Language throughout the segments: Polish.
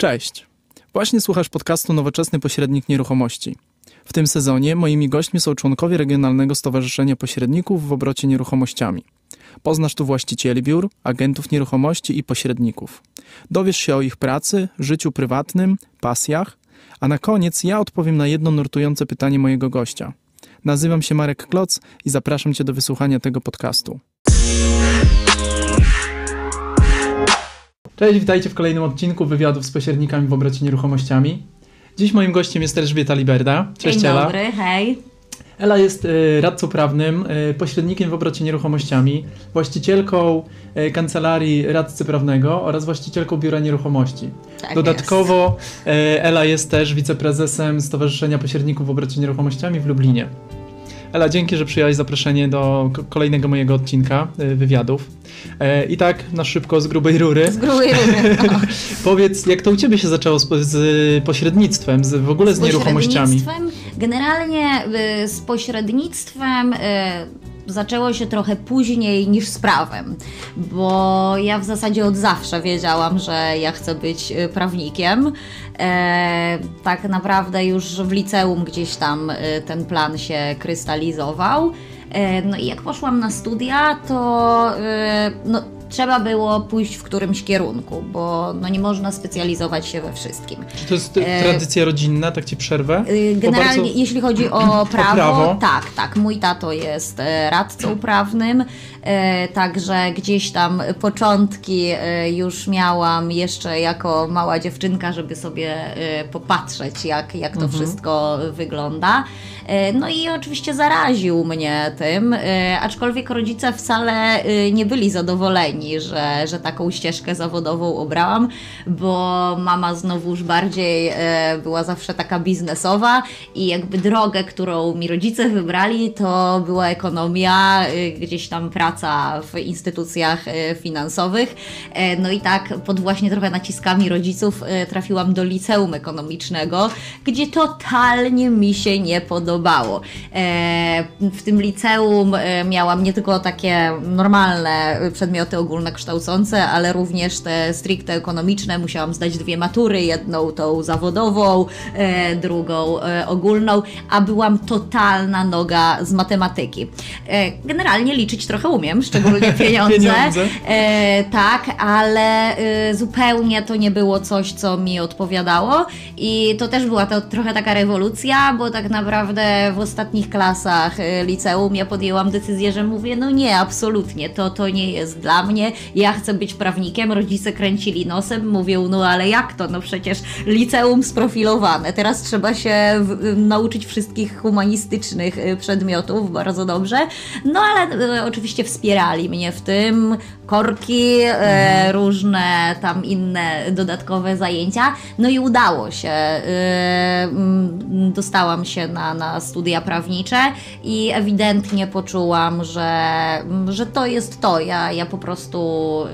Cześć. Właśnie słuchasz podcastu Nowoczesny Pośrednik Nieruchomości. W tym sezonie moimi gośćmi są członkowie Regionalnego Stowarzyszenia Pośredników w obrocie nieruchomościami. Poznasz tu właścicieli biur, agentów nieruchomości i pośredników. Dowiesz się o ich pracy, życiu prywatnym, pasjach, a na koniec ja odpowiem na jedno nurtujące pytanie mojego gościa. Nazywam się Marek Kloc i zapraszam Cię do wysłuchania tego podcastu. Cześć, witajcie w kolejnym odcinku wywiadów z pośrednikami w obrocie nieruchomościami. Dziś moim gościem jest Elżbieta Liberda. Cześć Dzień Ela. dobry, hej. Ela jest y, radcą prawnym, y, pośrednikiem w obrocie nieruchomościami, właścicielką y, kancelarii radcy prawnego oraz właścicielką biura nieruchomości. Tak Dodatkowo y, Ela jest też wiceprezesem Stowarzyszenia Pośredników w obrocie nieruchomościami w Lublinie. Ela, dzięki, że przyjęłaś zaproszenie do kolejnego mojego odcinka y, wywiadów. E, I tak na szybko, z grubej rury. Z grubej rury. no. Powiedz, jak to u Ciebie się zaczęło z, z pośrednictwem, z, w ogóle z, nieruchomościami? pośrednictwem, Generalnie y, z pośrednictwem y, zaczęło się trochę później niż z prawem, bo ja w zasadzie od zawsze wiedziałam, że ja chcę być y, prawnikiem. E, tak naprawdę już w liceum gdzieś tam y, ten plan się krystalizował. E, No i jak poszłam na studia, to y, no, trzeba było pójść w którymś kierunku, bo no, nie można specjalizować się we wszystkim. Czy to jest E, tradycja rodzinna, tak Ci przerwę? Y, Generalnie, bardzo- jeśli chodzi o prawo, prawo. tak, tak. Mój tato jest e, radcą prawnym, e, także gdzieś tam początki już miałam jeszcze jako mała dziewczynka, żeby sobie popatrzeć, jak, jak to wszystko wygląda. E, No i oczywiście zaraził mnie tym, e, aczkolwiek rodzice wcale e, nie byli zadowoleni, że, że taką ścieżkę zawodową obrałam, bo mama znowuż bardziej była zawsze taka biznesowa i jakby drogę, którą mi rodzice wybrali, to była ekonomia, gdzieś tam praca w instytucjach finansowych. No i tak pod właśnie trochę naciskami rodziców trafiłam do liceum ekonomicznego, gdzie totalnie mi się nie podobało. E, W tym liceum e, miałam nie tylko takie normalne przedmioty ogólnokształcące, ale również te stricte ekonomiczne. Musiałam zdać dwie matury, jedną tą zawodową, e, drugą ogólną, a byłam totalna noga z matematyki. Generalnie liczyć trochę umiem, szczególnie pieniądze. Pieniądze. Tak, ale e, zupełnie to nie było coś, co mi odpowiadało i to też była to trochę taka rewolucja, bo tak naprawdę w ostatnich klasach e, liceum. Ja podjęłam decyzję, że mówię, no nie, absolutnie, to, to nie jest dla mnie, ja chcę być prawnikiem, rodzice kręcili nosem, mówią, no ale jak to, no przecież liceum sprofilowane, teraz trzeba się w, nauczyć wszystkich humanistycznych e, przedmiotów bardzo dobrze, no ale e, oczywiście wspierali mnie w tym, korki, e, różne tam inne dodatkowe zajęcia. No i udało się. E, dostałam się na, na studia prawnicze i ewidentnie poczułam, że, że to jest to. Ja, ja po prostu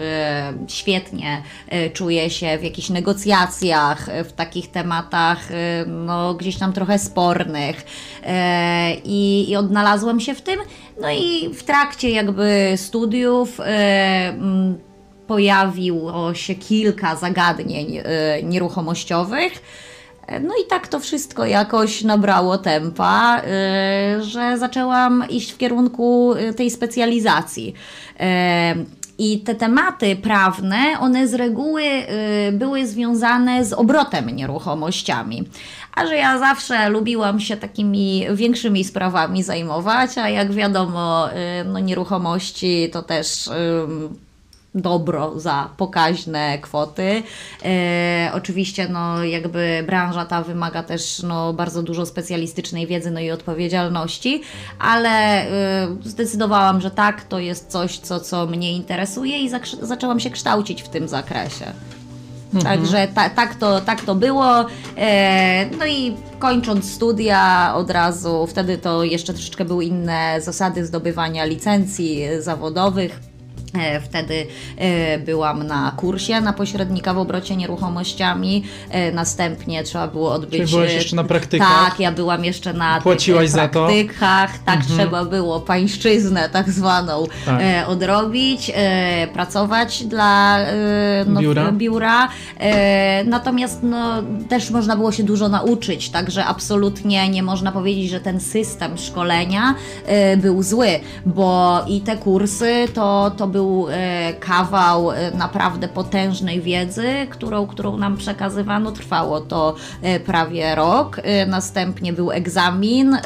e, świetnie e, czuję się w jakichś negocjacjach, e, w takich tematach e, no, gdzieś tam trochę spornych e, i, i odnalazłam się w tym. No i w trakcie jakby studiów e, mm, pojawiło się kilka zagadnień nieruchomościowych. No i tak to wszystko jakoś nabrało tempa, e, że zaczęłam iść w kierunku e, tej specjalizacji. E, I te tematy prawne, one z reguły były związane z obrotem nieruchomościami. A że ja zawsze lubiłam się takimi większymi sprawami zajmować, a jak wiadomo, no nieruchomości to też dobro za pokaźne kwoty. E, oczywiście no, jakby branża ta wymaga też no, bardzo dużo specjalistycznej wiedzy no i odpowiedzialności, ale e, zdecydowałam, że tak, to jest coś, co, co mnie interesuje i zaczęłam się kształcić w tym zakresie. Także ta, tak, to, tak to było. E, no i kończąc studia od razu, wtedy to jeszcze troszeczkę były inne zasady zdobywania licencji zawodowych. E, wtedy e, byłam na kursie na pośrednika w obrocie nieruchomościami. E, następnie trzeba było odbyć. Czyli byłaś jeszcze na praktykach? Tak, ja byłam jeszcze na Płaciłaś praktykach. Za to? Tak, mhm. trzeba było pańszczyznę tak zwaną tak. odrobić, pracować dla no, biura. biura. Natomiast no, też można było się dużo nauczyć, także absolutnie nie można powiedzieć, że ten system szkolenia był zły, bo i te kursy to, to był e, kawał e, naprawdę potężnej wiedzy, którą, którą nam przekazywano. Trwało to e, prawie rok. Następnie był egzamin,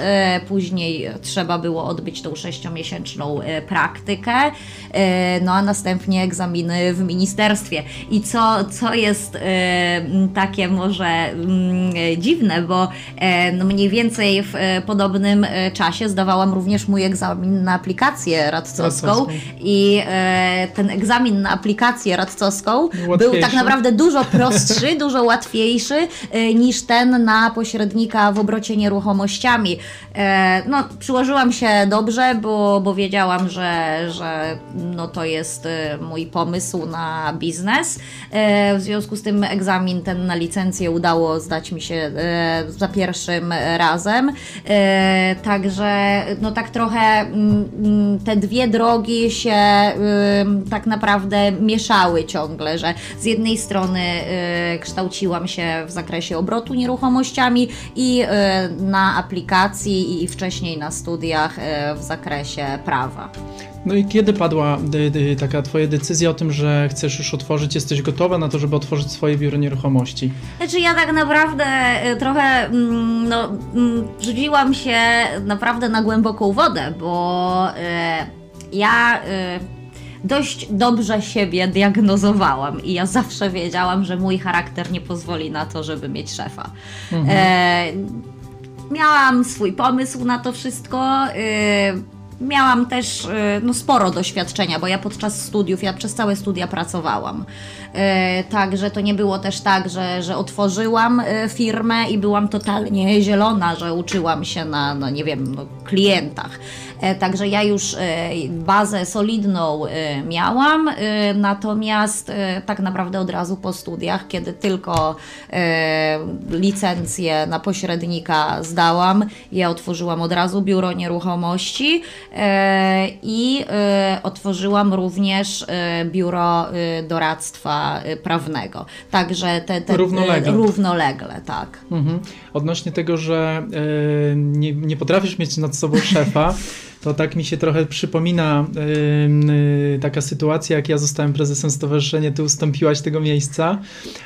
później trzeba było odbyć tą sześciomiesięczną praktykę, no a następnie egzaminy w ministerstwie. I co, co jest takie może dziwne, bo no mniej więcej w podobnym czasie zdawałam również mój egzamin na aplikację radcowską, radcowską. i ten egzamin na aplikację radcowską był tak naprawdę dużo prostszy, dużo łatwiejszy e, niż ten na pośrednika w obrocie nieruchomościami. E, no, przyłożyłam się dobrze, bo, bo wiedziałam, że, że no, to jest e, mój pomysł na biznes. W związku z tym egzamin ten na licencję udało zdać mi się za pierwszym razem. Także no tak trochę mm, mm, te dwie drogi się tak naprawdę mieszały ciągle, że z jednej strony y, kształciłam się w zakresie obrotu nieruchomościami i y, na aplikacji i wcześniej na studiach y, w zakresie prawa. No i kiedy padła taka Twoja decyzja o tym, że chcesz już otworzyć, jesteś gotowa na to, żeby otworzyć swoje biuro nieruchomości? Znaczy ja tak naprawdę trochę mm, no, mm, rzuciłam się naprawdę na głęboką wodę, bo ja dość dobrze siebie diagnozowałam i ja zawsze wiedziałam, że mój charakter nie pozwoli na to, żeby mieć szefa. Mhm. E, miałam swój pomysł na to wszystko. E, miałam też e, no, sporo doświadczenia, bo ja podczas studiów, ja przez całe studia pracowałam. E, także to nie było też tak, że, że otworzyłam e, firmę i byłam totalnie zielona, że uczyłam się na, no nie wiem, no, klientach. E, także ja już bazę solidną miałam, natomiast tak naprawdę od razu po studiach, kiedy tylko licencję na pośrednika zdałam, ja otworzyłam od razu biuro nieruchomości i otworzyłam również biuro doradztwa prawnego. Także te, te równolegle. równolegle, tak. Mhm. Odnośnie tego, że nie, nie potrafisz mieć nad sobą szefa, to tak mi się trochę przypomina yy, taka sytuacja, jak ja zostałem prezesem stowarzyszenia, ty ustąpiłaś tego miejsca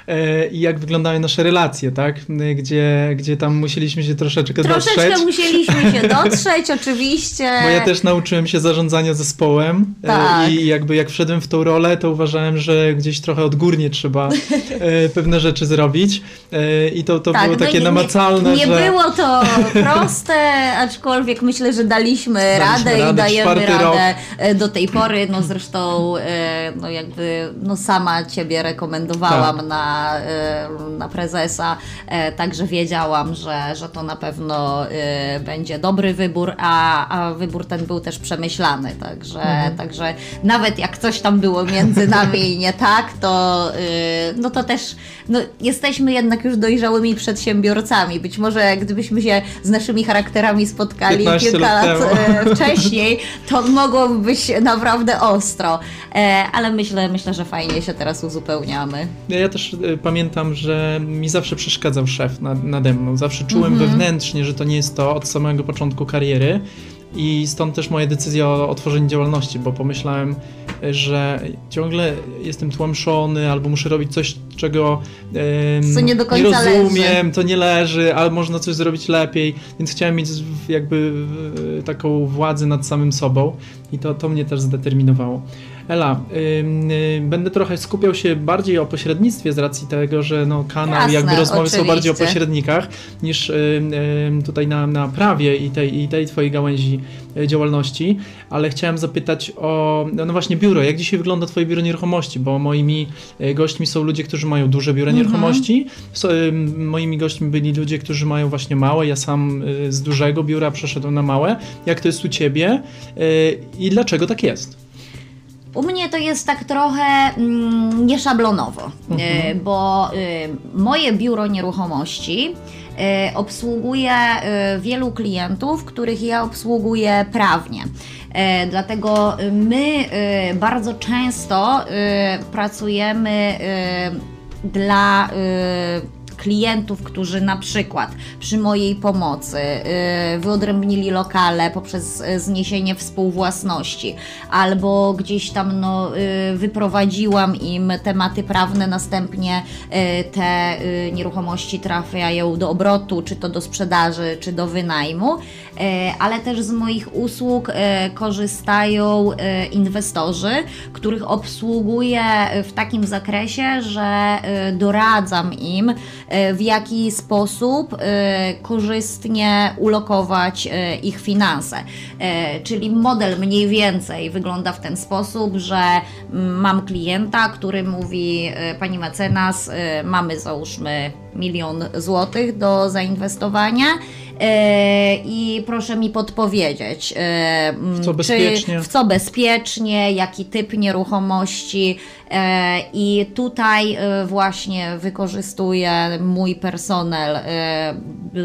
yy, i jak wyglądały nasze relacje, tak? Gdzie, gdzie tam musieliśmy się troszeczkę, troszeczkę dotrzeć. Troszeczkę musieliśmy się dotrzeć, oczywiście. Bo ja też nauczyłem się zarządzania zespołem tak. i jakby jak wszedłem w tą rolę, to uważałem, że gdzieś trochę odgórnie trzeba pewne rzeczy zrobić i to, to tak, było no takie no namacalne, nie, nie że... było to proste, aczkolwiek myślę, że daliśmy radę, radę i dajemy radę rok. E, do tej pory. No zresztą e, no jakby no sama Ciebie rekomendowałam tak. na, e, na prezesa, także wiedziałam, że, że to na pewno będzie dobry wybór, a, a wybór ten był też przemyślany, także, mhm. także nawet jak coś tam było między nami nie tak, to no to też no, jesteśmy jednak już dojrzałymi przedsiębiorcami. Być może gdybyśmy się z naszymi charakterami spotkali kilka lat, lat wcześniej, to mogłoby być naprawdę ostro. E, ale myślę, myślę, że fajnie się teraz uzupełniamy. Ja, też e, pamiętam, że mi zawsze przeszkadzał szef nad, nade mną. Zawsze czułem mhm. wewnętrznie, że to nie jest to od samego początku kariery. I stąd też moje decyzje o otworzeniu działalności, bo pomyślałem, że ciągle jestem tłamszony albo muszę robić coś, czego Co nie, do końca nie rozumiem, leży. to nie leży, ale można coś zrobić lepiej, więc chciałem mieć jakby taką władzę nad samym sobą i to, to mnie też zdeterminowało. Ela, yy, będę trochę skupiał się bardziej o pośrednictwie z racji tego, że no, kanał Jasne, jakby rozmowy oczywiście. są bardziej o pośrednikach niż yy, tutaj na, na prawie i tej, i tej twojej gałęzi y, działalności, ale chciałem zapytać o, no właśnie biuro, jak dzisiaj wygląda twoje biuro nieruchomości, bo moimi y, gośćmi są ludzie, którzy mają duże biuro mhm. nieruchomości, so, moimi gośćmi byli ludzie, którzy mają właśnie małe, ja sam y, z dużego biura przeszedłem na małe. Jak to jest u ciebie i dlaczego tak jest? U mnie to jest tak trochę mm, nieszablonowo, mhm. bo y, moje biuro nieruchomości obsługuje y, wielu klientów, których ja obsługuję prawnie. Dlatego my bardzo często pracujemy dla klientów, którzy na przykład przy mojej pomocy y, wyodrębnili lokale poprzez y, zniesienie współwłasności, albo gdzieś tam no, y, wyprowadziłam im tematy prawne, następnie te nieruchomości trafiają do obrotu, czy to do sprzedaży, czy do wynajmu, ale też z moich usług korzystają inwestorzy, których obsługuję w takim zakresie, że doradzam im, w jaki sposób e, korzystnie ulokować e, ich finanse. Czyli model mniej więcej wygląda w ten sposób, że mam klienta, który mówi: Pani mecenas, mamy załóżmy milion złotych do zainwestowania. I proszę mi podpowiedzieć, w co bezpiecznie, w co bezpiecznie jaki typ nieruchomości, E, I tutaj e, właśnie wykorzystuję mój personel e,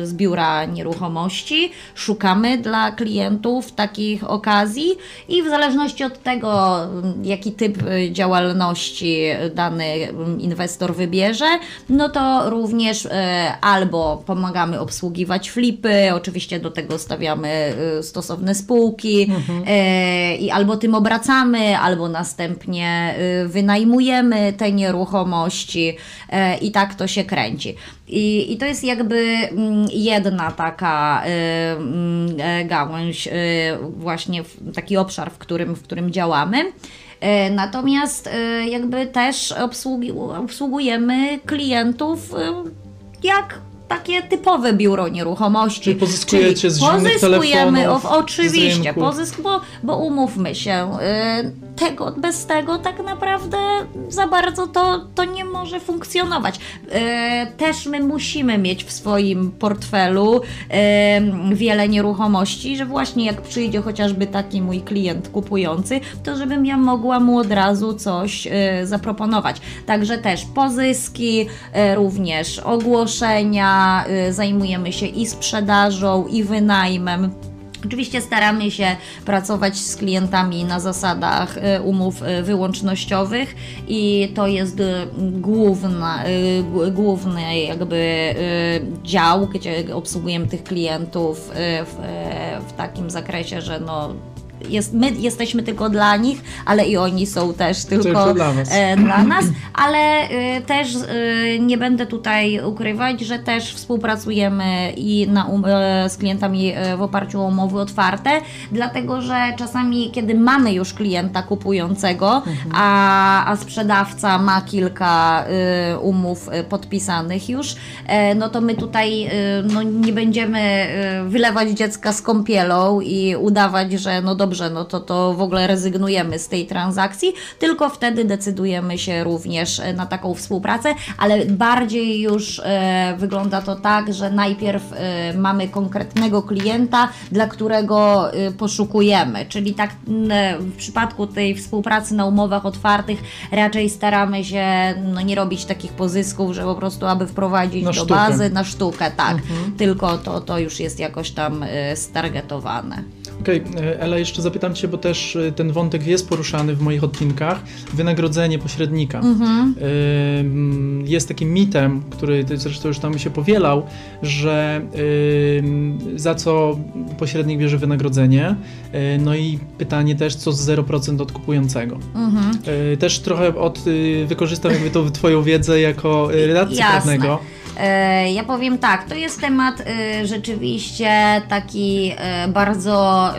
z biura nieruchomości. Szukamy dla klientów takich okazji i w zależności od tego, jaki typ działalności dany inwestor wybierze, no to również albo pomagamy obsługiwać flipy, oczywiście do tego stawiamy stosowne spółki mhm. i albo tym obracamy, albo następnie wynajmujemy wynajmujemy te nieruchomości e, i tak to się kręci. I, I to jest jakby mm, jedna taka e, mm, e, gałąź, właśnie taki obszar, w którym, w którym działamy. Natomiast jakby też obsługujemy klientów jak takie typowe biuro nieruchomości. Czyli pozyskujecie z pozyskujemy, o, oczywiście, pozysk, bo, bo umówmy się, y, tego, bez tego tak naprawdę za bardzo to, to nie może funkcjonować. Y, też my musimy mieć w swoim portfelu y, wiele nieruchomości, że właśnie jak przyjdzie chociażby taki mój klient kupujący, to żebym ja mogła mu od razu coś zaproponować. Także też pozyski, również ogłoszenia, Y, zajmujemy się i sprzedażą, i wynajmem. Oczywiście staramy się pracować z klientami na zasadach y, umów y, wyłącznościowych i to jest główna, główny jakby dział, gdzie obsługujemy tych klientów w, w takim zakresie, że no jest, my jesteśmy tylko dla nich, ale i oni są też tylko, tylko dla, nas. E, dla, nas. ale e, też e, nie będę tutaj ukrywać, że też współpracujemy i na, um, e, z klientami e, w oparciu o umowy otwarte, dlatego że czasami, kiedy mamy już klienta kupującego, mhm. a, a sprzedawca ma kilka e, umów podpisanych już, no to my tutaj no, nie będziemy wylewać dziecka z kąpielą i udawać, że no dobrze, dobrze, no to, to w ogóle rezygnujemy z tej transakcji, tylko wtedy decydujemy się również e, na taką współpracę, ale bardziej już e, wygląda to tak, że najpierw e, mamy konkretnego klienta, dla którego poszukujemy, czyli tak w przypadku tej współpracy na umowach otwartych raczej staramy się no, nie robić takich pozysków, że po prostu aby wprowadzić na do sztukę. bazy na sztukę, tak, mhm. tylko to, to już jest jakoś tam stargetowane. Okej, okay, Ela, jeszcze zapytam Cię, bo też y, ten wątek jest poruszany w moich odcinkach. Wynagrodzenie pośrednika. Mhm. Jest takim mitem, który zresztą już tam się powielał, że za co pośrednik bierze wynagrodzenie. Y, no i pytanie też, co z 0% od kupującego. Mhm. Y, też trochę od, wykorzystam jakby tą Twoją wiedzę jako redakcji prawnego. E, ja powiem tak, to jest temat e, rzeczywiście taki e, bardzo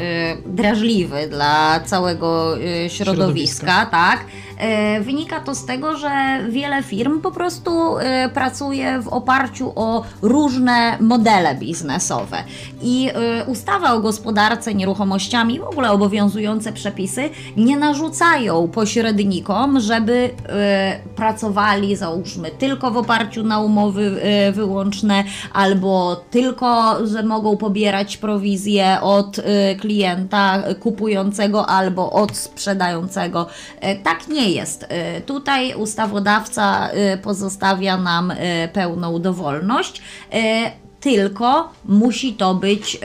drażliwy dla całego środowiska, środowiska. tak? E, wynika to z tego, że wiele firm po prostu e, pracuje w oparciu o różne modele biznesowe. I e, ustawa o gospodarce nieruchomościami, w ogóle obowiązujące przepisy, nie narzucają pośrednikom, żeby pracowali, załóżmy, tylko w oparciu na umowy wyłączne, albo tylko, że mogą pobierać prowizję od klienta kupującego albo od sprzedającego. Tak nie jest. Tutaj ustawodawca pozostawia nam pełną dowolność tylko musi to być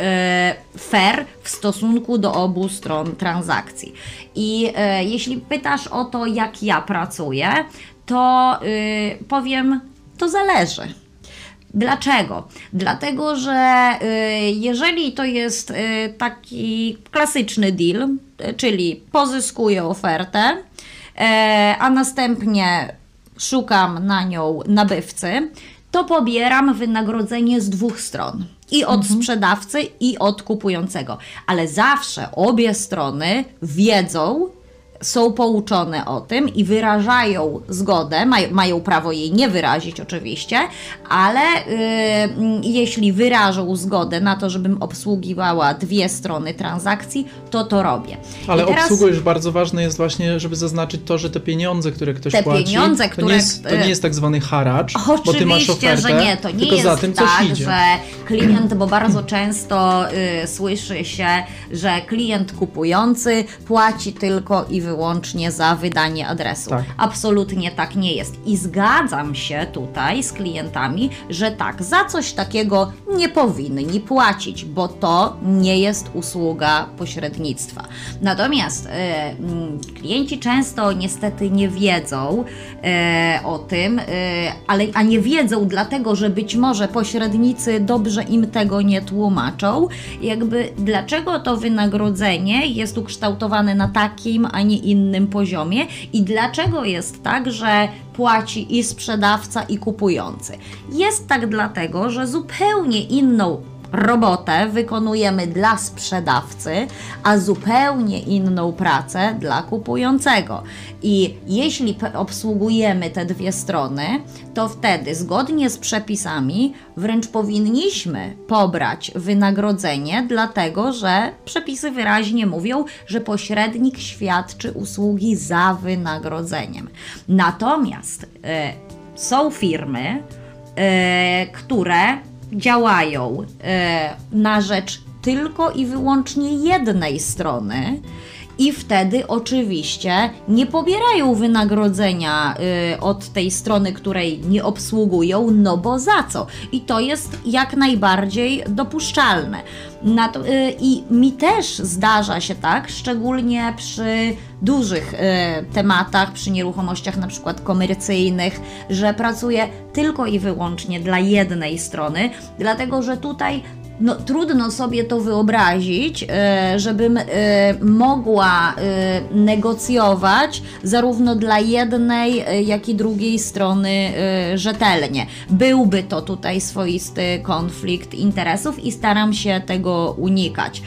fair w stosunku do obu stron transakcji. I jeśli pytasz o to, jak ja pracuję, to powiem, to zależy. Dlaczego? Dlatego, że jeżeli to jest taki klasyczny deal, czyli pozyskuję ofertę, a następnie szukam na nią nabywcy, to pobieram wynagrodzenie z dwóch stron. I od mhm. sprzedawcy, i od kupującego. Ale zawsze obie strony wiedzą, są pouczone o tym i wyrażają zgodę, maj, mają prawo jej nie wyrazić oczywiście, ale yy, jeśli wyrażą zgodę na to, żebym obsługiwała dwie strony transakcji, to to robię. Ale teraz, obsługujesz, bardzo ważne jest właśnie, żeby zaznaczyć to, że te pieniądze, które ktoś te płaci, pieniądze, które, to, nie jest, to nie jest tak zwany haracz, bo ty masz ofertę, że nie, to nie jest tym, tak, że klient, bo bardzo często y, słyszy się, że klient kupujący płaci tylko i wyłącznie za wydanie adresu. Tak. Absolutnie tak nie jest. I zgadzam się tutaj z klientami, że tak, za coś takiego nie powinni płacić, bo to nie jest usługa pośrednictwa. Natomiast e, klienci często niestety nie wiedzą e, o tym, e, ale, a nie wiedzą dlatego, że być może pośrednicy dobrze im tego nie tłumaczą, jakby dlaczego to wynagrodzenie jest ukształtowane na takim, a nie innym poziomie i dlaczego jest tak, że płaci i sprzedawca, i kupujący. Jest tak dlatego, że zupełnie inną robotę wykonujemy dla sprzedawcy, a zupełnie inną pracę dla kupującego. I jeśli obsługujemy te dwie strony, to wtedy zgodnie z przepisami wręcz powinniśmy pobrać wynagrodzenie, dlatego że przepisy wyraźnie mówią, że pośrednik świadczy usługi za wynagrodzeniem. Natomiast y, są firmy, y, które działają e, na rzecz tylko i wyłącznie jednej strony. I wtedy oczywiście nie pobierają wynagrodzenia y, od tej strony, której nie obsługują, no bo za co? I to jest jak najbardziej dopuszczalne. To, y, I mi też zdarza się tak, szczególnie przy dużych y, tematach, przy nieruchomościach na przykład komercyjnych, że pracuję tylko i wyłącznie dla jednej strony, dlatego że tutaj no, trudno sobie to wyobrazić, e, żebym e, mogła e, negocjować zarówno dla jednej, jak i drugiej strony rzetelnie. Byłby to tutaj swoisty konflikt interesów i staram się tego unikać.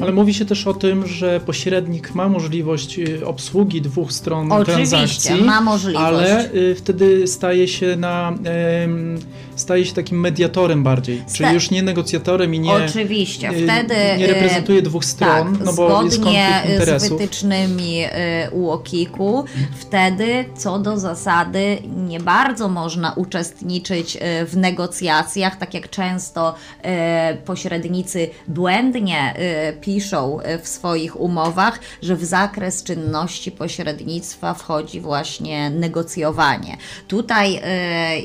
Ale mówi się też o tym, że pośrednik ma możliwość obsługi dwóch stron Oczywiście, transakcji. ma możliwość. Ale wtedy staje się na staje się takim mediatorem bardziej, Sta czyli już nie negocjatorem i nie Oczywiście, y, wtedy nie reprezentuje dwóch stron, tak, no bo jest konflikt interesów. z wytycznymi y, UOKiK-u, wtedy co do zasady nie bardzo można uczestniczyć y, w negocjacjach, tak jak często pośrednicy błędnie piszą w swoich umowach, że w zakres czynności pośrednictwa wchodzi właśnie negocjowanie. Tutaj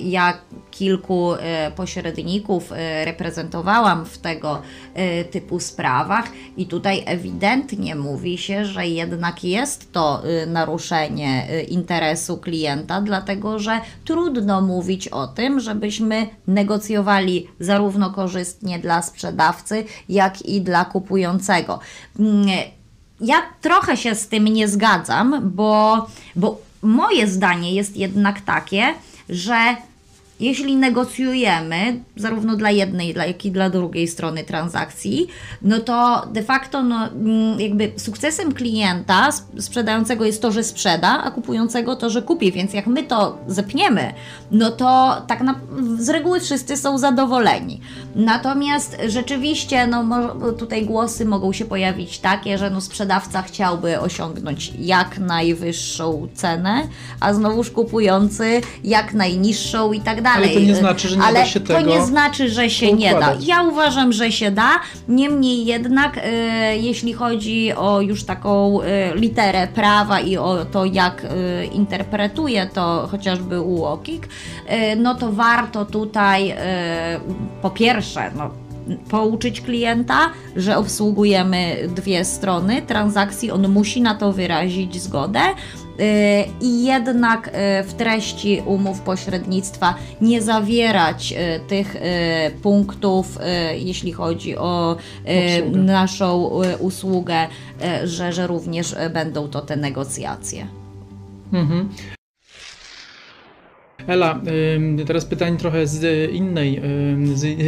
jak kilku e, pośredników e, reprezentowałam w tego e, typu sprawach i tutaj ewidentnie mówi się, że jednak jest to naruszenie interesu klienta, dlatego że trudno mówić o tym, żebyśmy negocjowali zarówno korzystnie dla sprzedawcy, jak i dla kupującego. Mm, ja trochę się z tym nie zgadzam, bo, bo moje zdanie jest jednak takie, że jeśli negocjujemy, zarówno dla jednej, jak i dla drugiej strony transakcji, no to de facto no, mm, jakby sukcesem klienta sprzedającego jest to, że sprzeda, a kupującego to, że kupi. Więc jak my to zepniemy, no to tak na, z reguły wszyscy są zadowoleni. Natomiast rzeczywiście, no tutaj głosy mogą się pojawić takie, że no sprzedawca chciałby osiągnąć jak najwyższą cenę, a znowuż kupujący jak najniższą i tak dalej. Ale to nie znaczy, że nie Ale da się tego to nie znaczy, że się nie da. Ja uważam, że się da. Niemniej jednak, e, jeśli chodzi o już taką e, literę prawa i o to, jak e, interpretuje to chociażby UOKiK, no to warto tutaj po pierwsze, no, pouczyć klienta, że obsługujemy dwie strony transakcji, on musi na to wyrazić zgodę. Y, I jednak y, w treści umów pośrednictwa nie zawierać y, tych punktów, jeśli chodzi o Obsługę. naszą usługę, że, że również będą to te negocjacje. Mhm. Ela, teraz pytanie trochę z innej,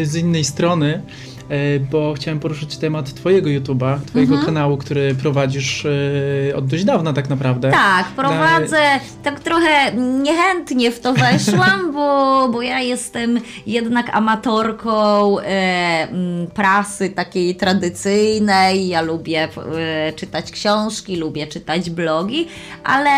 z innej strony, bo chciałem poruszyć temat Twojego YouTube'a, Twojego mhm. kanału, który prowadzisz e, od dość dawna tak naprawdę. Tak, prowadzę, tak trochę niechętnie w to weszłam, bo, bo ja jestem jednak amatorką e, prasy takiej tradycyjnej, ja lubię czytać książki, lubię czytać blogi, ale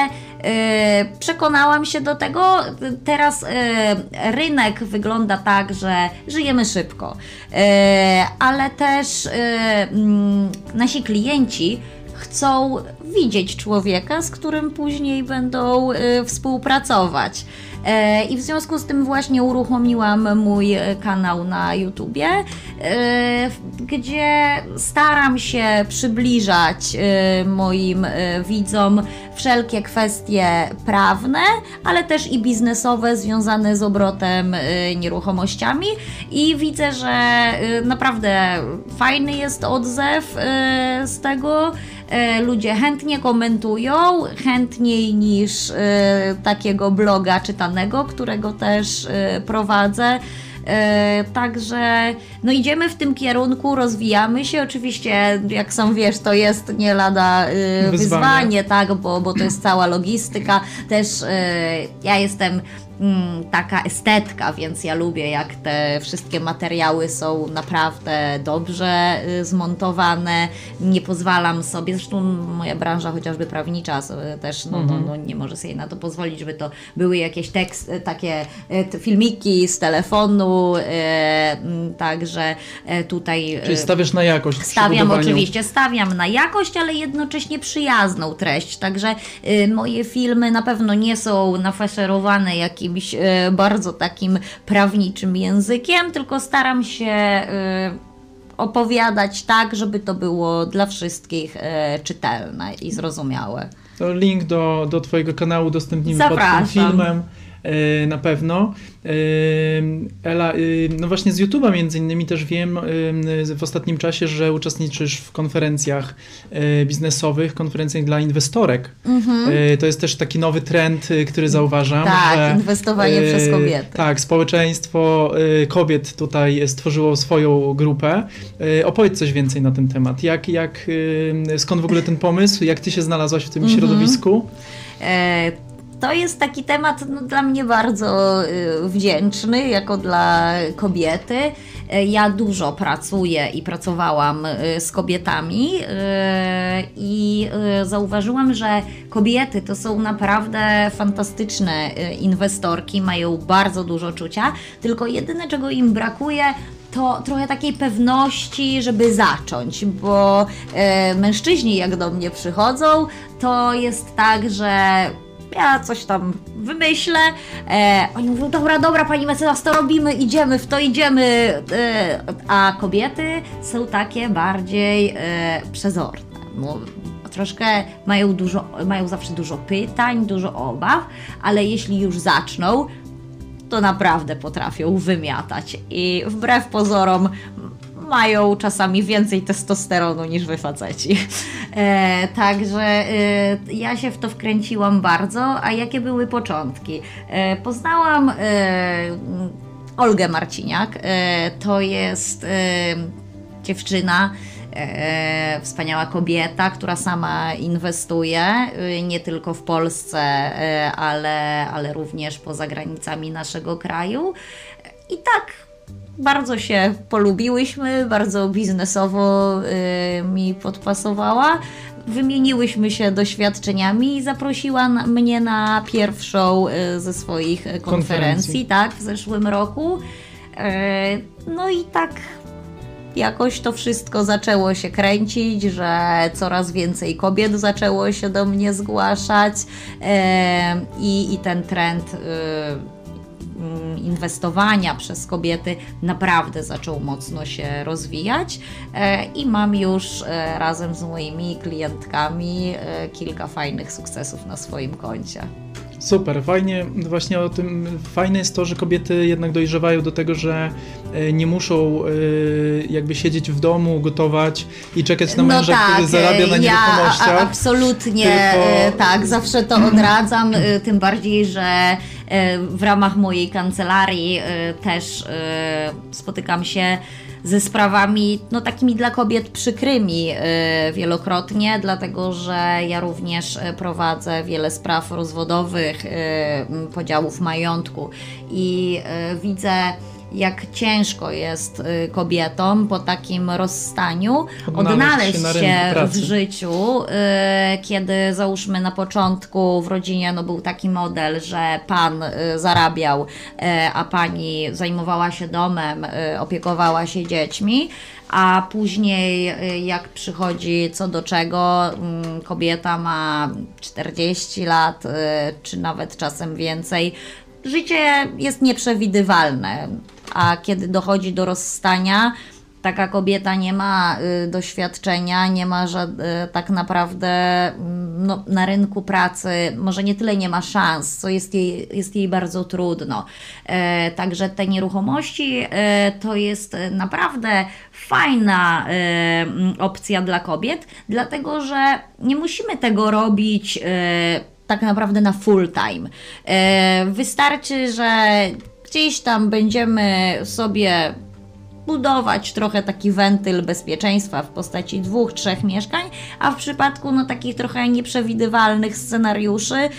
przekonałam się do tego teraz e, rynek wygląda tak, że żyjemy szybko, e, ale też e, mm, nasi klienci chcą widzieć człowieka, z którym później będą współpracować. E, I w związku z tym właśnie uruchomiłam mój kanał na YouTubie, e, gdzie staram się przybliżać e, moim widzom wszelkie kwestie prawne, ale też i biznesowe związane z obrotem nieruchomościami i widzę, że naprawdę fajny jest odzew z tego. Ludzie chętnie komentują, chętniej niż takiego bloga czytanego którego też y, prowadzę. E, także no idziemy w tym kierunku, rozwijamy się. Oczywiście, jak sam wiesz, to jest nie lada wyzwanie, wyzwanie tak, bo, bo to jest cała logistyka. Też ja jestem mm, taka estetka, więc ja lubię, jak te wszystkie materiały są naprawdę dobrze y, zmontowane. Nie pozwalam sobie, zresztą moja branża chociażby prawnicza też no, no, no, nie może sobie na to pozwolić, żeby to były jakieś teksty, takie y, filmiki z telefonu, y, mm, także y, tutaj... Y, Czyli stawiasz na jakość Stawiam oczywiście, stawiam na jakość, ale jednocześnie przyjazną treść, także y, moje filmy na pewno nie są nafaszerowane jakimiś jakimś e, bardzo takim prawniczym językiem, tylko staram się e, opowiadać tak, żeby to było dla wszystkich e, czytelne i zrozumiałe. To link do, do Twojego kanału udostępnimy Zapraszam. pod tym filmem. E, na pewno. E, Ela, e, no właśnie z YouTube'a między innymi też wiem w ostatnim czasie, że uczestniczysz w konferencjach biznesowych, konferencjach dla inwestorek. Mhm. To jest też taki nowy trend, który zauważam. Tak, że, inwestowanie przez kobiety. Tak, społeczeństwo kobiet tutaj stworzyło swoją grupę. Opowiedz coś więcej na ten temat. Jak, jak, skąd w ogóle ten pomysł? Jak ty się znalazłaś w tym mhm. środowisku? E to jest taki temat no, dla mnie bardzo y, wdzięczny, jako dla kobiety. Y, ja dużo pracuję i pracowałam y, z kobietami i zauważyłam, że kobiety to są naprawdę fantastyczne inwestorki, mają bardzo dużo czucia, tylko jedyne czego im brakuje to trochę takiej pewności, żeby zacząć, bo mężczyźni jak do mnie przychodzą, to jest tak, że ja coś tam wymyślę. E, oni mówią, dobra, dobra, pani mecenas, to robimy, idziemy w to, idziemy. E, a kobiety są takie bardziej e, przezorne. Troszkę mają dużo, mają zawsze dużo pytań, dużo obaw, ale jeśli już zaczną, to naprawdę potrafią wymiatać. I wbrew pozorom mają czasami więcej testosteronu niż wy faceci. E, także e, ja się w to wkręciłam bardzo, a jakie były początki? E, poznałam e, Olgę Marciniak, e, to jest e, dziewczyna, wspaniała kobieta, która sama inwestuje nie tylko w Polsce, ale, ale również poza granicami naszego kraju. I tak bardzo się polubiłyśmy, bardzo biznesowo y, mi podpasowała. Wymieniłyśmy się doświadczeniami i zaprosiła mnie na pierwszą y, ze swoich konferencji, konferencji, tak, w zeszłym roku. Y, no i tak jakoś to wszystko zaczęło się kręcić, że coraz więcej kobiet zaczęło się do mnie zgłaszać i, i ten trend. Mm, inwestowania przez kobiety naprawdę zaczął mocno się rozwijać e, i mam już e, razem z moimi klientkami e, kilka fajnych sukcesów na swoim koncie. Super, fajnie, właśnie o tym, fajne jest to, że kobiety jednak dojrzewają do tego, że nie muszą jakby siedzieć w domu, gotować i czekać na no męża, tak, który zarabia na nieruchomościach. Ja absolutnie tylko... tak, zawsze to odradzam, tym bardziej, że E, w ramach mojej kancelarii e, też e, spotykam się ze sprawami no, takimi dla kobiet przykrymi wielokrotnie, dlatego że ja również prowadzę wiele spraw rozwodowych, podziałów majątku i widzę jak ciężko jest y, kobietom po takim rozstaniu odnaleźć, odnaleźć się, się w życiu, y, kiedy załóżmy na początku w rodzinie no, był taki model, że pan y, zarabiał, a pani zajmowała się domem, opiekowała się dziećmi a później jak przychodzi co do czego, mm, kobieta ma 40 lat, czy nawet czasem więcej, życie jest nieprzewidywalne a kiedy dochodzi do rozstania, taka kobieta nie ma y, doświadczenia, nie ma y, tak naprawdę mm, no, na rynku pracy, może nie tyle nie ma szans, co jest jej, jest jej bardzo trudno. E, także te nieruchomości e, to jest naprawdę fajna e, mm, opcja dla kobiet, dlatego że nie musimy tego robić e, tak naprawdę na full time. E, wystarczy, że gdzieś tam będziemy sobie budować trochę taki wentyl bezpieczeństwa w postaci dwóch, trzech mieszkań, a w przypadku no, takich trochę nieprzewidywalnych scenariuszy,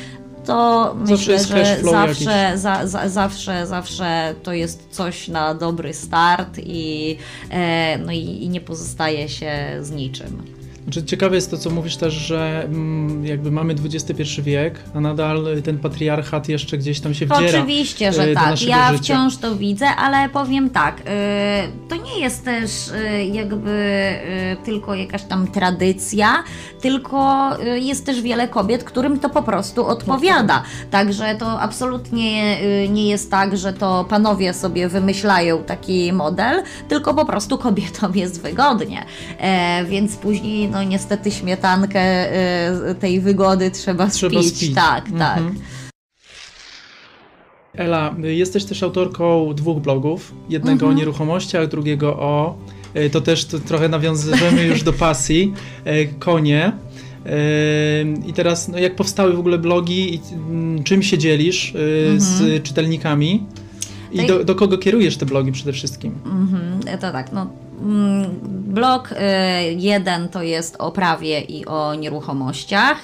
to myślę, że zawsze, za, za, zawsze, zawsze to jest coś na dobry start i, e, no i, i nie pozostaje się z niczym. Znaczy, ciekawe jest to, co mówisz też, że mm, jakby mamy XXI wiek, a nadal ten patriarchat jeszcze gdzieś tam się wdziera. Oczywiście, że tak. Ja życia. wciąż to widzę, ale powiem tak, y, to nie jest też y, jakby tylko jakaś tam tradycja, tylko jest też wiele kobiet, którym to po prostu odpowiada. Także to absolutnie nie jest tak, że to panowie sobie wymyślają taki model, tylko po prostu kobietom jest wygodnie. E, więc później no niestety śmietankę y, tej wygody trzeba, trzeba spić. spić. Tak, mhm. tak. Ela, jesteś też autorką dwóch blogów. Jednego mhm. o nieruchomościach, drugiego o. Y, to też to trochę nawiązujemy już do pasji. Y, konie. I teraz, no jak powstały w ogóle blogi i mm, czym się dzielisz mhm. z czytelnikami? I do, do, kogo kierujesz te blogi przede wszystkim? Mhm, to tak, no blok y, jeden to jest o prawie i o nieruchomościach.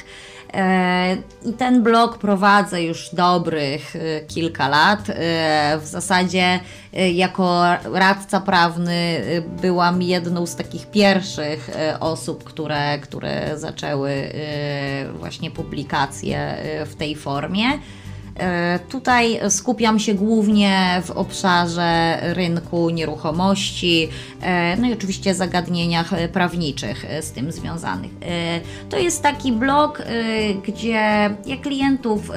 E, I ten blog prowadzę już dobrych y, kilka lat. E, w zasadzie jako radca prawny byłam jedną z takich pierwszych osób, które, które zaczęły właśnie publikacje w tej formie. E, tutaj skupiam się głównie w obszarze rynku nieruchomości, e, no i oczywiście zagadnieniach prawniczych z tym związanych. E, to jest taki blog, gdzie ja klientów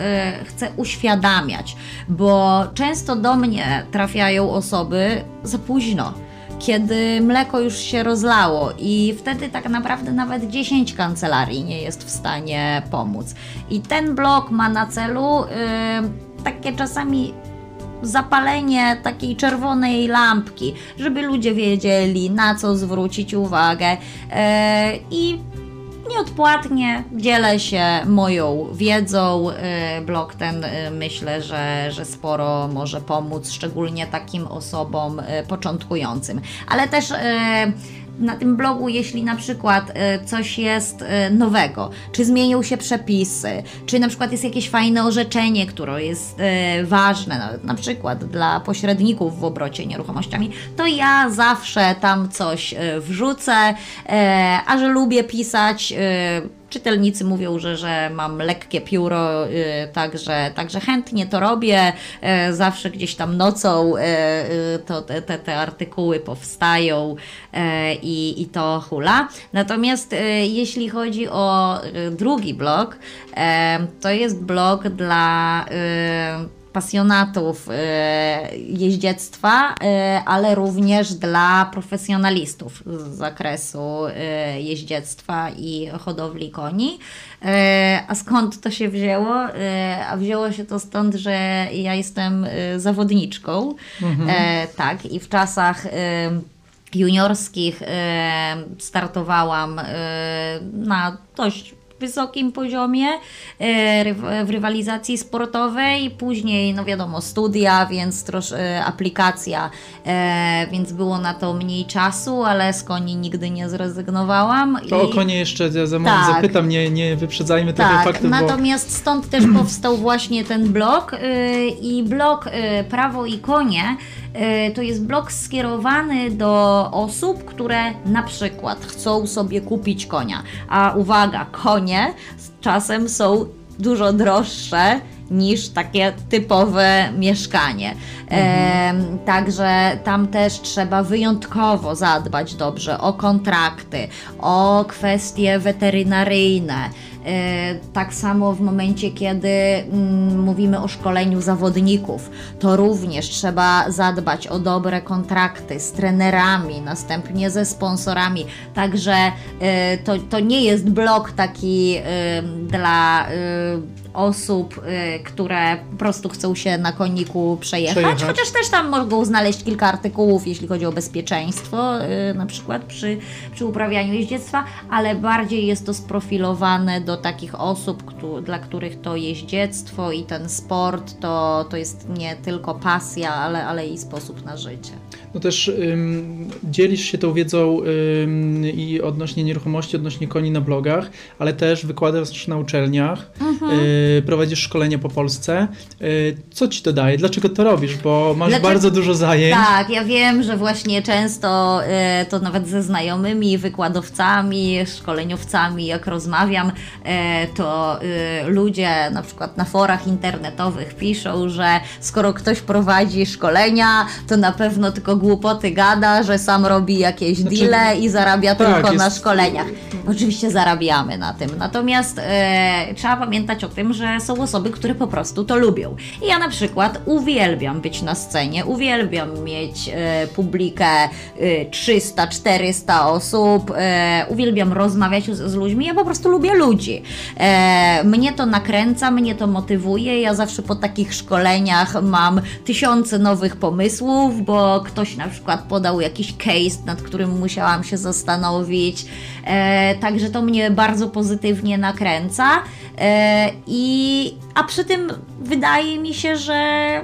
chcę uświadamiać, bo często do mnie trafiają osoby za późno kiedy mleko już się rozlało i wtedy tak naprawdę nawet 10 kancelarii nie jest w stanie pomóc. I ten blok ma na celu yy, takie czasami zapalenie takiej czerwonej lampki, żeby ludzie wiedzieli, na co zwrócić uwagę e, i nieodpłatnie dzielę się moją wiedzą. E, blog ten e, myślę, że, że sporo może pomóc, szczególnie takim osobom e, początkującym. Ale też na tym blogu, jeśli na przykład e, coś jest e, nowego, czy zmienią się przepisy, czy na przykład jest jakieś fajne orzeczenie, które jest e, ważne, na przykład dla pośredników w obrocie nieruchomościami, to ja zawsze tam coś wrzucę, a że lubię pisać czytelnicy mówią, że, że mam lekkie pióro, y, także, także chętnie to robię. Y, zawsze gdzieś tam nocą y, to te, te, te artykuły powstają i, i to hula. Natomiast jeśli chodzi o drugi blog, to jest blog dla pasjonatów e, jeździectwa, e, ale również dla profesjonalistów z zakresu e, jeździectwa i hodowli koni. A skąd to się wzięło? A wzięło się to stąd, że ja jestem zawodniczką. Mhm. Tak, i w czasach juniorskich startowałam na dość wysokim poziomie e, w rywalizacji sportowej, później, no wiadomo, studia, więc trosz, e, aplikacja, e, więc było na to mniej czasu, ale z koni nigdy nie zrezygnowałam. To I... o konie jeszcze za, za tak. zapytam, nie, nie wyprzedzajmy tego tak, faktu. Natomiast bo... stąd też powstał właśnie ten blog i blog Prawo i Konie to jest blog skierowany do osób, które na przykład chcą sobie kupić konia. A uwaga, konie czasem są dużo droższe niż takie typowe mieszkanie. Mhm. E, także tam też trzeba wyjątkowo zadbać dobrze o kontrakty, o kwestie weterynaryjne. E, tak samo w momencie, kiedy mm, mówimy o szkoleniu zawodników, to również trzeba zadbać o dobre kontrakty z trenerami, następnie ze sponsorami. Także e, to, to nie jest blok taki dla osób, y, które po prostu chcą się na koniku przejechać, przejechać, chociaż też tam mogą znaleźć kilka artykułów, jeśli chodzi o bezpieczeństwo, y, na przykład przy, przy uprawianiu jeździectwa, ale bardziej jest to sprofilowane do takich osób, kto, dla których to jeździectwo i ten sport to, to jest nie tylko pasja, ale, ale i sposób na życie. No też ym, dzielisz się tą wiedzą ym, i odnośnie nieruchomości, odnośnie koni na blogach, ale też wykładasz na uczelniach, mhm. y, prowadzisz szkolenia po Polsce. Y, co ci to daje? Dlaczego to robisz? Bo masz Dlaczego? bardzo dużo zajęć. Tak, ja wiem, że właśnie często y, to nawet ze znajomymi, wykładowcami, szkoleniowcami, jak rozmawiam, y, to y, ludzie na przykład na forach internetowych piszą, że skoro ktoś prowadzi szkolenia, to na pewno tylko głupoty gada, że sam robi jakieś znaczy, deale i zarabia tak, tylko jest... na szkoleniach. Oczywiście zarabiamy na tym. Natomiast e, trzeba pamiętać o tym, że są osoby, które po prostu to lubią. I ja na przykład uwielbiam być na scenie, uwielbiam mieć e, publikę e, 300-400 osób, e, uwielbiam rozmawiać z, z, ludźmi. Ja po prostu lubię ludzi. E, mnie to nakręca, mnie to motywuje. Ja zawsze po takich szkoleniach mam tysiące nowych pomysłów, bo ktoś ktoś na przykład podał jakiś case, nad którym musiałam się zastanowić. E, także to mnie bardzo pozytywnie nakręca. E, i, a przy tym wydaje mi się, że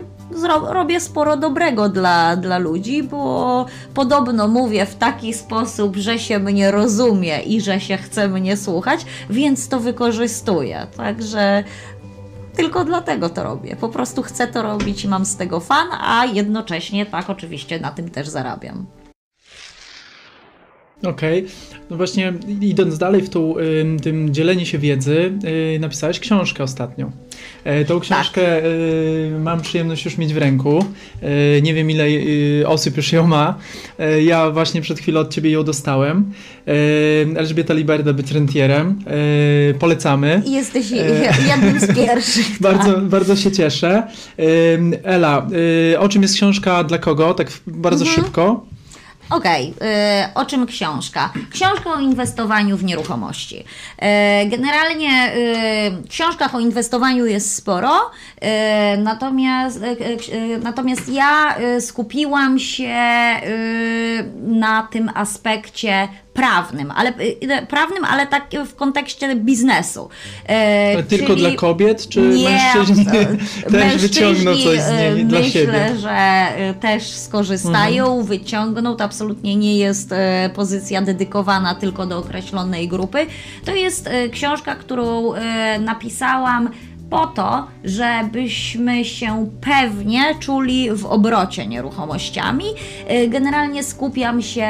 robię sporo dobrego dla, dla ludzi, bo podobno mówię w taki sposób, że się mnie rozumie i że się chce mnie słuchać, więc to wykorzystuję. Także tylko dlatego to robię. Po prostu chcę to robić i mam z tego fan, a jednocześnie tak oczywiście na tym też zarabiam. Okej, okay. no właśnie idąc dalej w tą, tym dzieleniu się wiedzy, y, napisałeś książkę ostatnio. E, tą książkę tak. E, mam przyjemność już mieć w ręku. E, nie wiem ile osób już ją ma. Ja właśnie przed chwilą od ciebie ją dostałem. Elżbieta Liberda być rentierem. Polecamy. Jesteś jednym z pierwszych. bardzo, tak. bardzo się cieszę. Ela, o czym jest książka dla kogo? Tak bardzo mhm. szybko. Okej, okay, o czym książka? Książka o inwestowaniu w nieruchomości. Y, generalnie y, w książkach o inwestowaniu jest sporo, y, natomiast, natomiast ja skupiłam się na tym aspekcie prawnym, ale prawnym, ale tak w kontekście biznesu. Ale tylko Czyli dla kobiet, czy nie, mężczyźni też wyciągną coś z niej myślę, dla siebie? Myślę, że też skorzystają, mhm. wyciągną. To absolutnie nie jest e, pozycja dedykowana tylko do określonej grupy. To jest e, książka, którą e, napisałam po to, żebyśmy się pewnie czuli w obrocie nieruchomościami. Y, generalnie skupiam się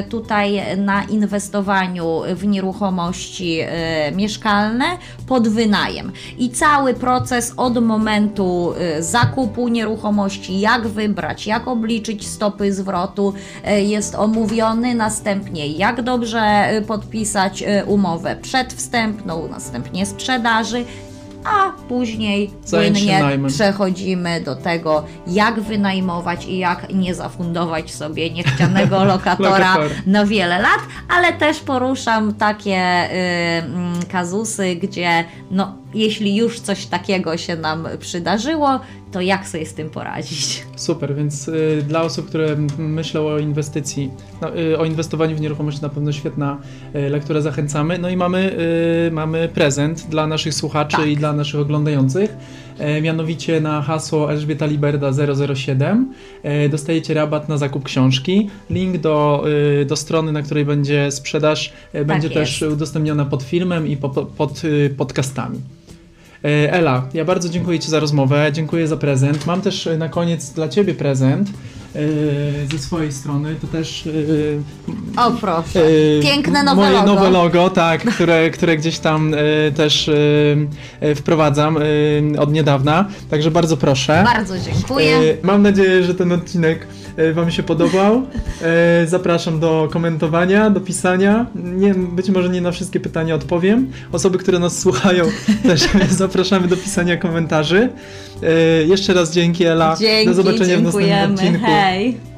y, tutaj na inwestowaniu w nieruchomości y, mieszkalne pod wynajem. I cały proces od momentu zakupu nieruchomości, jak wybrać, jak obliczyć stopy zwrotu jest omówiony, następnie jak dobrze podpisać umowę przedwstępną, następnie sprzedaży, a później płynnie przechodzimy do tego, jak wynajmować i jak nie zafundować sobie niechcianego lokatora na wiele lat, ale też poruszam takie y, kazusy, gdzie no, jeśli już coś takiego się nam przydarzyło, to jak sobie z tym poradzić? Super, więc y, dla osób, które myślą o inwestycji, no, y, o inwestowaniu w nieruchomości na pewno świetna y, lektura, zachęcamy. No i mamy, y, mamy prezent dla naszych słuchaczy tak. i dla naszych oglądających. E, mianowicie na hasło Elżbieta Liberda 007 e, dostajecie rabat na zakup książki. Link do, y, do strony, na której będzie sprzedaż, e, tak będzie jest. też udostępniona pod filmem i po, pod y, podcastami. Ela, ja bardzo dziękuję Ci za rozmowę, dziękuję za prezent. Mam też e, na koniec dla Ciebie prezent ze swojej strony. To też. O proszę. Piękne nowe moje logo. nowe logo, tak, które, które gdzieś tam też wprowadzam od niedawna. Także bardzo proszę. Bardzo dziękuję. Mam nadzieję, że ten odcinek E, wam się podobał. E, zapraszam do komentowania, do pisania. Nie, być może nie na wszystkie pytania odpowiem. Osoby, które nas słuchają, też zapraszamy do pisania komentarzy. E, jeszcze raz dzięki, Ela. Dzięki, do zobaczenia dziękujemy. w następnym odcinku. Hej.